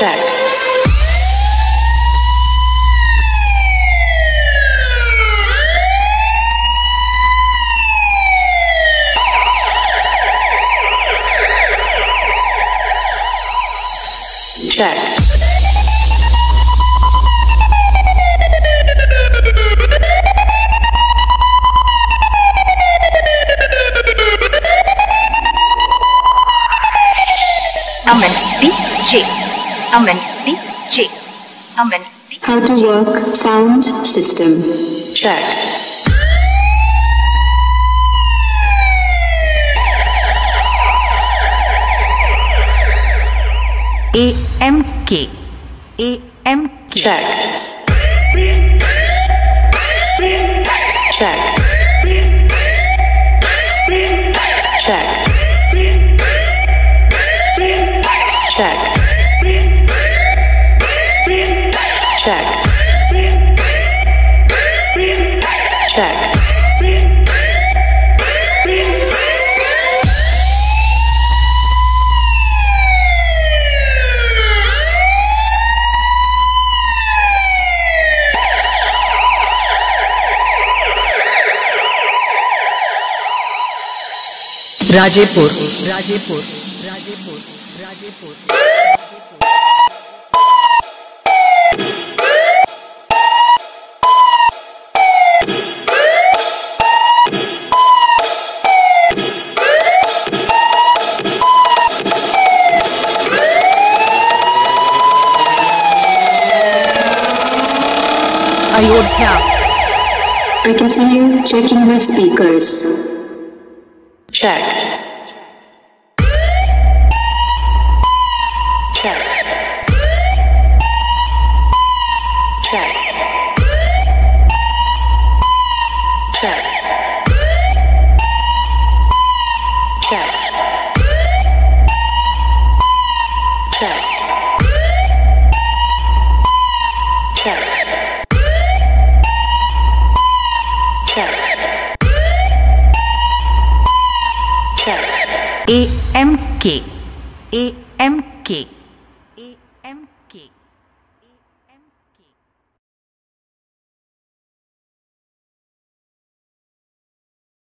check. check. I'm an DJ. Amen. How many? B. How to work sound system. Check. A M K. A M K. Check. Check. Check. Check. Check. Check. Rajepur Rajepur Rajepur Rajepur Ayodhya. Practicing checking my speakers. Check. Check. Check. check. AMK. AMK.